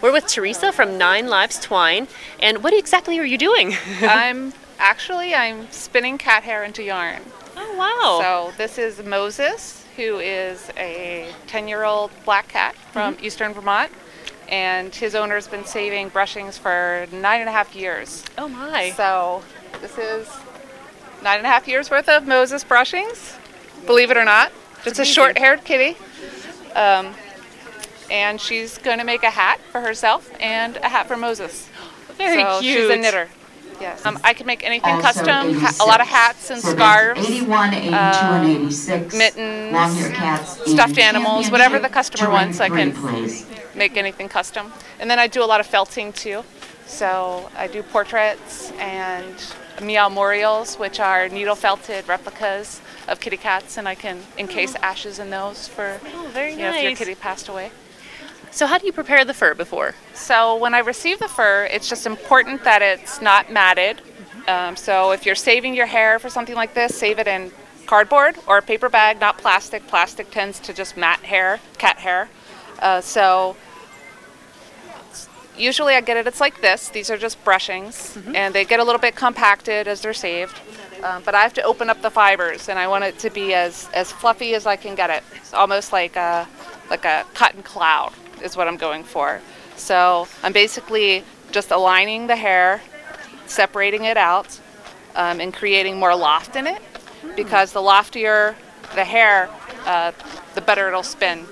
We're with Theresa from Nine Lives Twine, and what exactly are you doing? I'm actually I'm spinning cat hair into yarn. oh wow! So this is Moses, who is a 10-year-old black cat from Mm-hmm. eastern Vermont, and his owner's been saving brushings for nine and a half years. oh my! So this is nine and a half years worth of Moses brushings, believe it or not. It's a short-haired kitty. Um, and she's going to make a hat for herself and a hat for Moses. Very so cute. she's a knitter. Yes. Um, I can make anything Also custom, ha- a lot of hats and So scarves, 81, 82, and 86. mittens, Long-haired cats stuffed animals, whatever the customer wants, I can- please. make anything custom. And then I do a lot of felting too. So I do portraits and meow memorials, which are needle felted replicas of kitty cats, and I can encase ashes in those for Oh, very you know, if your kitty passed away. So how do you prepare the fur before? So when I receive the fur, it's just important that it's not matted. Um, so if you're saving your hair for something like this, save it in cardboard or a paper bag, not plastic. Plastic tends to just mat hair, cat hair. Uh, so usually I get it. It's like this. These are just brushings, and they get a little bit compacted as they're saved. Um, but I have to open up the fibers, and I want it to be as, as fluffy as I can get it. It's almost like a like a cotton cloud is what I'm going for. So I'm basically just aligning the hair, separating it out, um, and creating more loft in it. Because the loftier the hair, uh, the better it'll spin.